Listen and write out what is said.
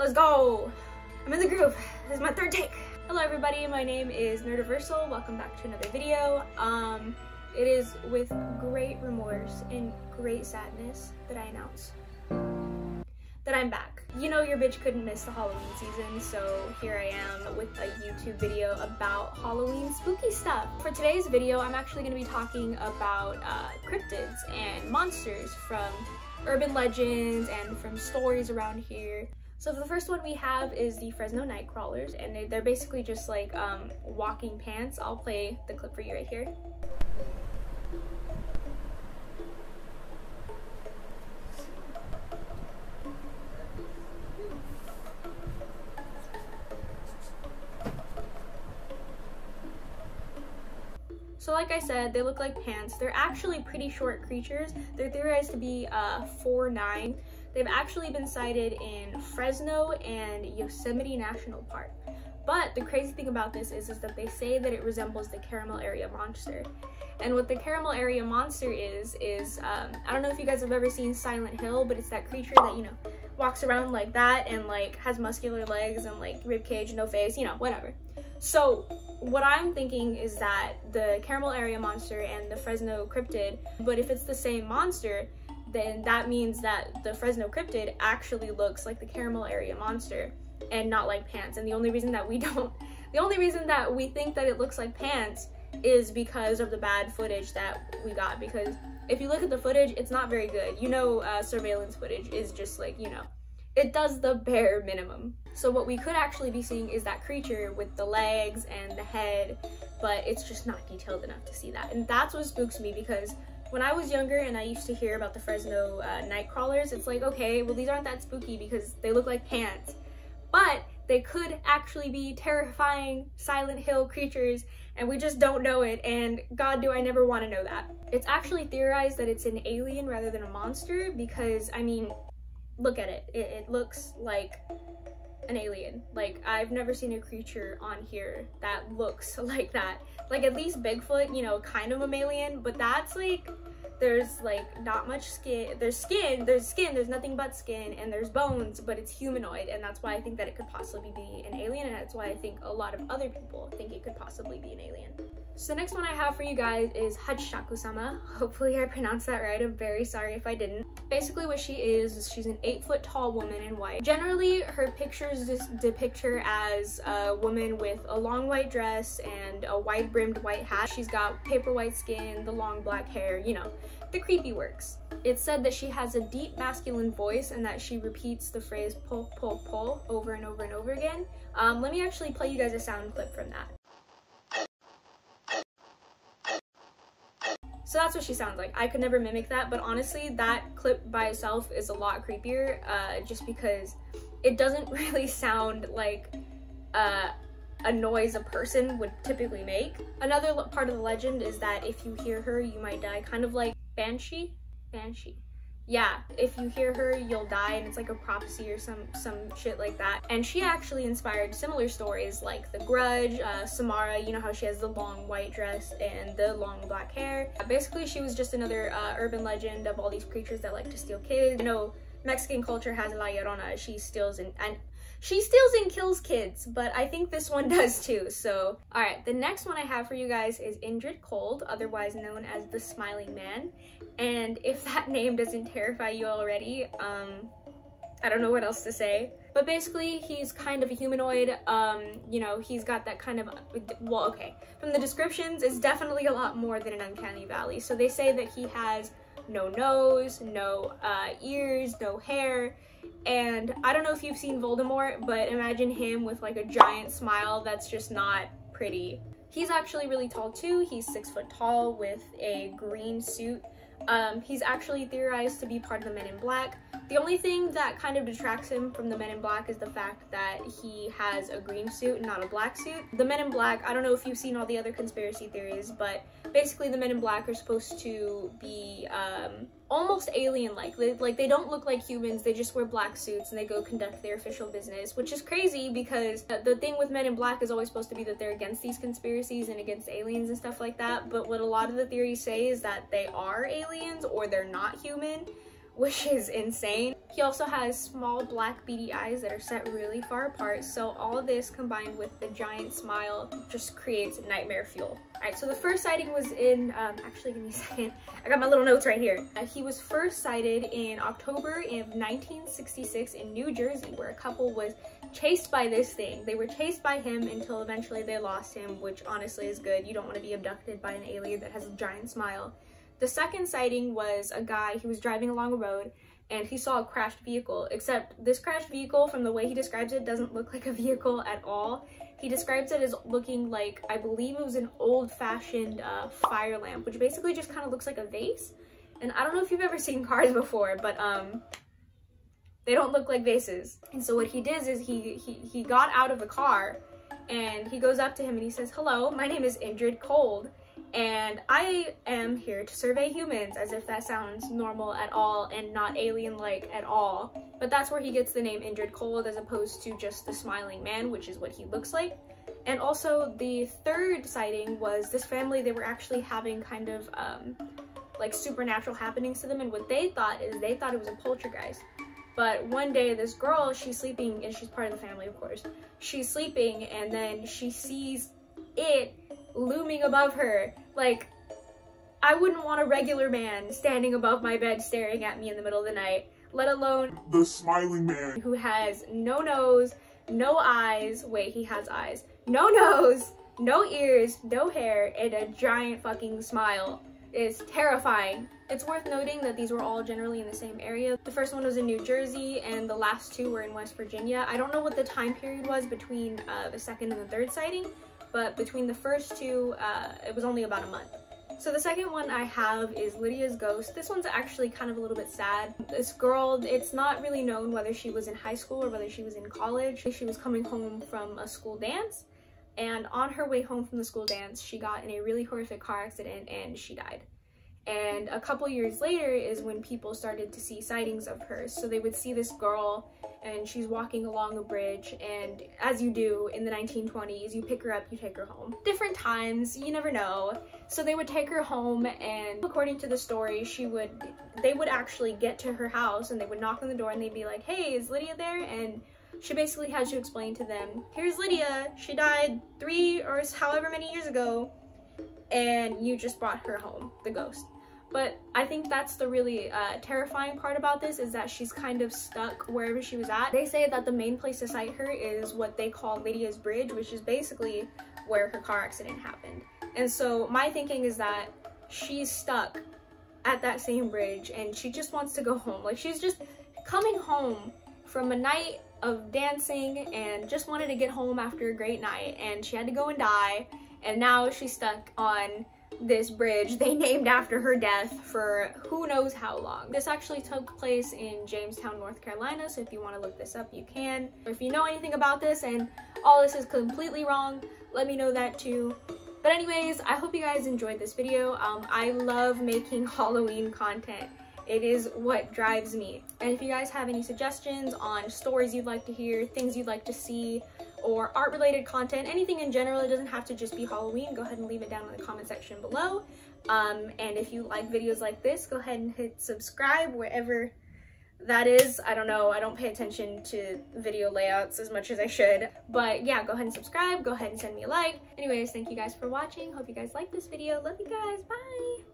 Let's go. I'm in the groove. This is my third take. Hello everybody, my name is Nerdiversal. Welcome back to another video. Um, it is with great remorse and great sadness that I announce that I'm back. You know your bitch couldn't miss the Halloween season, so here I am with a YouTube video about Halloween spooky stuff. For today's video, I'm actually going to be talking about uh, cryptids and monsters from urban legends and from stories around here. So the first one we have is the Fresno Nightcrawlers, and they're basically just like um, walking pants. I'll play the clip for you right here. So like I said, they look like pants. They're actually pretty short creatures. They're theorized to be uh, 4'9". They've actually been sighted in Fresno and Yosemite National Park. But the crazy thing about this is, is that they say that it resembles the Caramel Area Monster. And what the Caramel Area Monster is, is, um, I don't know if you guys have ever seen Silent Hill, but it's that creature that, you know, walks around like that and like has muscular legs and like rib cage, no face, you know, whatever. So what I'm thinking is that the Caramel Area Monster and the Fresno Cryptid, but if it's the same monster, then that means that the Fresno Cryptid actually looks like the Caramel Area Monster and not like Pants. And the only reason that we don't, the only reason that we think that it looks like Pants is because of the bad footage that we got. Because if you look at the footage, it's not very good. You know, uh, surveillance footage is just like, you know, it does the bare minimum. So what we could actually be seeing is that creature with the legs and the head, but it's just not detailed enough to see that. And that's what spooks me because when I was younger and I used to hear about the Fresno uh, night crawlers, it's like, okay, well these aren't that spooky because they look like pants. But they could actually be terrifying Silent Hill creatures and we just don't know it and god do I never want to know that. It's actually theorized that it's an alien rather than a monster because I mean look at it. it. It looks like an alien. Like, I've never seen a creature on here that looks like that. Like, at least Bigfoot, you know, kind of a mammalian, but that's like there's like not much skin there's skin there's skin there's nothing but skin and there's bones but it's humanoid and that's why i think that it could possibly be an alien and that's why i think a lot of other people think it could possibly be an alien. So the next one i have for you guys is hachishaku-sama. Hopefully i pronounced that right. I'm very sorry if i didn't. Basically what she is is she's an eight foot tall woman in white. Generally her pictures just depict her as a woman with a long white dress and a wide brimmed white hat. She's got paper white skin the long black hair you know the creepy works. It's said that she has a deep masculine voice and that she repeats the phrase pull, pull, pull over and over and over again. Um, let me actually play you guys a sound clip from that. So that's what she sounds like. I could never mimic that, but honestly, that clip by itself is a lot creepier uh, just because it doesn't really sound like uh, a noise a person would typically make. Another part of the legend is that if you hear her, you might die, kind of like Banshee? Banshee. Yeah, if you hear her, you'll die, and it's like a prophecy or some some shit like that. And she actually inspired similar stories like The Grudge, uh, Samara, you know how she has the long white dress and the long black hair. Basically, she was just another uh, urban legend of all these creatures that like to steal kids. You know, Mexican culture has La Llorona. She steals and, and she steals and kills kids, but I think this one does too, so. All right, the next one I have for you guys is Indrid Cold, otherwise known as the Smiling Man. And if that name doesn't terrify you already, um, I don't know what else to say. But basically, he's kind of a humanoid. Um, you know, he's got that kind of, well, okay. From the descriptions, it's definitely a lot more than an uncanny valley. So they say that he has no nose, no uh, ears, no hair. And I don't know if you've seen Voldemort, but imagine him with like a giant smile that's just not pretty. He's actually really tall too. He's six foot tall with a green suit. Um, he's actually theorized to be part of the Men in Black. The only thing that kind of detracts him from the Men in Black is the fact that he has a green suit and not a black suit. The Men in Black, I don't know if you've seen all the other conspiracy theories, but basically the Men in Black are supposed to be um, almost alien-like. They, like, they don't look like humans, they just wear black suits and they go conduct their official business, which is crazy because the thing with Men in Black is always supposed to be that they're against these conspiracies and against aliens and stuff like that, but what a lot of the theories say is that they are aliens or they're not human which is insane. He also has small black beady eyes that are set really far apart, so all this combined with the giant smile just creates nightmare fuel. Alright, so the first sighting was in, um, actually give me a second, I got my little notes right here. Uh, he was first sighted in October of 1966 in New Jersey, where a couple was chased by this thing. They were chased by him until eventually they lost him, which honestly is good. You don't want to be abducted by an alien that has a giant smile. The second sighting was a guy, he was driving along a road and he saw a crashed vehicle, except this crashed vehicle, from the way he describes it, doesn't look like a vehicle at all. He describes it as looking like, I believe it was an old-fashioned uh, fire lamp, which basically just kind of looks like a vase. And I don't know if you've ever seen cars before, but um, they don't look like vases. And so what he did is he, he, he got out of the car and he goes up to him and he says, hello, my name is Indrid Cold and I am here to survey humans, as if that sounds normal at all and not alien-like at all. But that's where he gets the name Indrid Cold as opposed to just the smiling man, which is what he looks like. And also the third sighting was this family, they were actually having kind of um, like supernatural happenings to them and what they thought is they thought it was a poltergeist. But one day this girl, she's sleeping and she's part of the family of course. She's sleeping and then she sees it looming above her. Like, I wouldn't want a regular man standing above my bed staring at me in the middle of the night, let alone the smiling man who has no nose, no eyes. Wait, he has eyes. No nose, no ears, no hair, and a giant fucking smile. Is terrifying. It's worth noting that these were all generally in the same area. The first one was in New Jersey and the last two were in West Virginia. I don't know what the time period was between uh, the second and the third sighting, but between the first two, uh, it was only about a month. So the second one I have is Lydia's Ghost. This one's actually kind of a little bit sad. This girl, it's not really known whether she was in high school or whether she was in college. She was coming home from a school dance and on her way home from the school dance, she got in a really horrific car accident and she died. And a couple years later is when people started to see sightings of her. So they would see this girl and she's walking along a bridge and as you do in the 1920s you pick her up you take her home. Different times you never know. So they would take her home and according to the story she would they would actually get to her house and they would knock on the door and they'd be like hey is lydia there? And she basically had to explain to them here's lydia. She died three or however many years ago and you just brought her home. The ghost but I think that's the really uh, terrifying part about this is that she's kind of stuck wherever she was at. They say that the main place to sight her is what they call Lydia's Bridge, which is basically where her car accident happened. And so my thinking is that she's stuck at that same bridge and she just wants to go home. Like she's just coming home from a night of dancing and just wanted to get home after a great night and she had to go and die and now she's stuck on this bridge they named after her death for who knows how long. This actually took place in Jamestown, North Carolina, so if you want to look this up, you can. If you know anything about this and all this is completely wrong, let me know that too. But anyways, I hope you guys enjoyed this video. Um, I love making Halloween content. It is what drives me. And if you guys have any suggestions on stories you'd like to hear, things you'd like to see, or art related content, anything in general, it doesn't have to just be Halloween, go ahead and leave it down in the comment section below. Um, and if you like videos like this, go ahead and hit subscribe wherever that is. I don't know, I don't pay attention to video layouts as much as I should. But yeah, go ahead and subscribe, go ahead and send me a like. Anyways, thank you guys for watching. Hope you guys liked this video. Love you guys, bye!